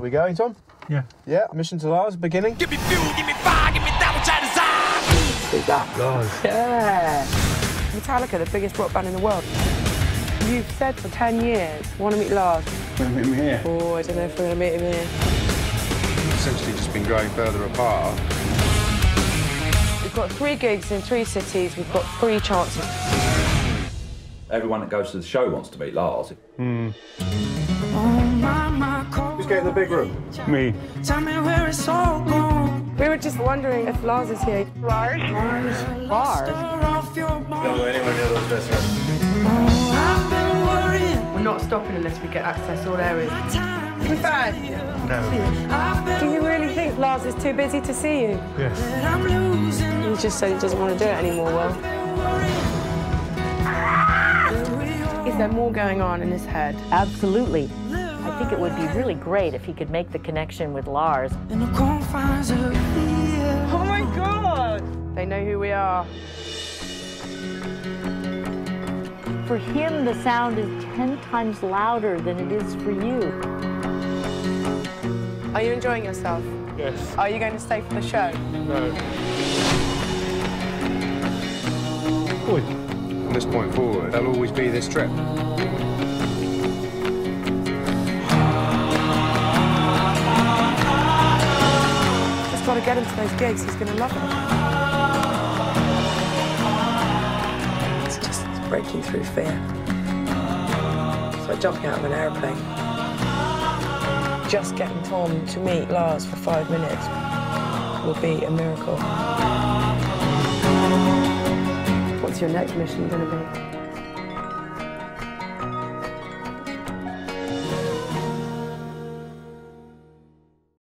Are we going, Tom? Yeah. Yeah, mission to Lars, beginning. Give me fuel, give me fire, give me that which I desire. Who's that? Lars. Yeah. Metallica, the biggest rock band in the world. You've said for 10 years, want to meet Lars. Want to meet me here? Oh, I don't know if we're going to meet him here. Essentially just been growing further apart. We've got three gigs in three cities. We've got three chances. Everyone that goes to the show wants to meet Lars. Hmm. Oh, Who's getting the big room? Me. Tell me where it's all gone. We were just wondering if Lars is here. Lars? Lars? Off your Don't go anywhere near those restaurants. I've been worrying. We're not stopping unless we get access to all areas. Time We fine. I've Do you really think Lars is too busy to see you? Yes. that I'm losing. He just said he doesn't want to do it anymore, well. Is there more going on in his head? Absolutely. I think it would be really great if he could make the connection with Lars. In the confines of fear. Oh my god! They know who we are. For him, the sound is 10 times louder than it is for you. Are you enjoying yourself? Yes. Are you going to stay for the show? No. Oi. From this point forward, there'll always be this trip. Get him to those gigs. He's going to love it. It's just breaking through fear. It's like jumping out of an aeroplane. Just getting Tom to meet Lars for five minutes will be a miracle. What's your next mission going to be?